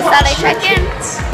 just thought check in.